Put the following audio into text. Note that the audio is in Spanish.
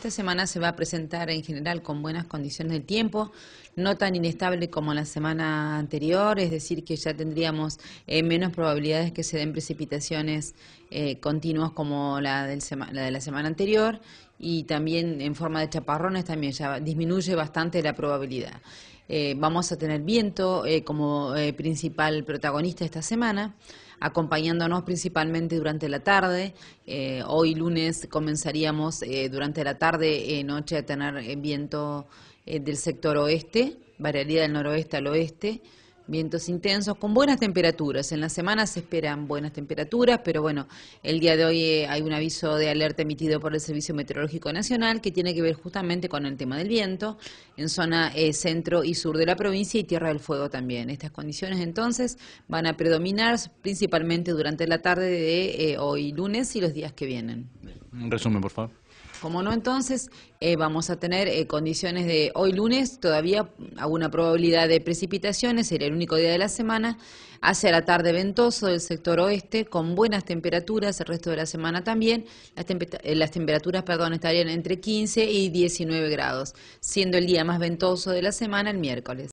esta semana se va a presentar en general con buenas condiciones del tiempo, no tan inestable como la semana anterior, es decir, que ya tendríamos eh, menos probabilidades que se den precipitaciones eh, continuas como la, de la semana anterior y también en forma de chaparrones también ya disminuye bastante la probabilidad. Eh, vamos a tener viento como principal protagonista esta semana acompañándonos principalmente durante la tarde. Eh, hoy lunes comenzaríamos eh, durante la tarde y noche a tener viento eh, del sector oeste, variaría del noroeste al oeste vientos intensos con buenas temperaturas. En la semana se esperan buenas temperaturas, pero bueno, el día de hoy eh, hay un aviso de alerta emitido por el Servicio Meteorológico Nacional que tiene que ver justamente con el tema del viento en zona eh, centro y sur de la provincia y Tierra del Fuego también. Estas condiciones entonces van a predominar principalmente durante la tarde de eh, hoy lunes y los días que vienen. Un resumen, por favor. Como no, entonces eh, vamos a tener eh, condiciones de hoy lunes, todavía alguna probabilidad de precipitaciones, sería el único día de la semana, hacia la tarde ventoso del sector oeste, con buenas temperaturas, el resto de la semana también, las, eh, las temperaturas perdón, estarían entre 15 y 19 grados, siendo el día más ventoso de la semana el miércoles.